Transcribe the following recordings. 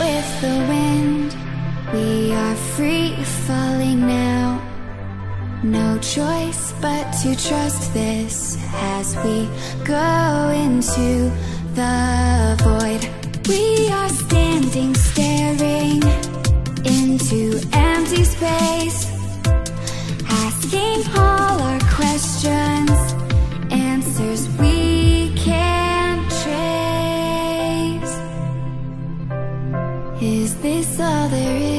with the wind. We are free falling now. No choice but to trust this As we go into the void. We are standing staring Into empty space Asking home Is this all there is?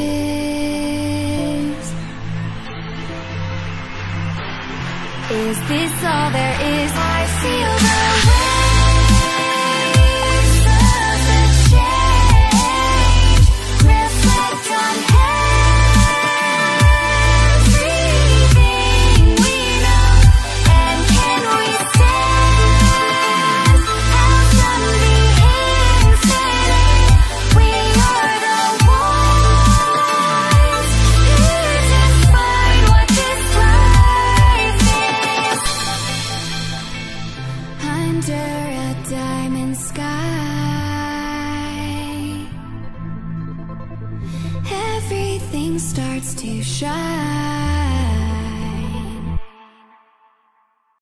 Is this all there is? I feel the waves Under a diamond sky, everything starts to shine.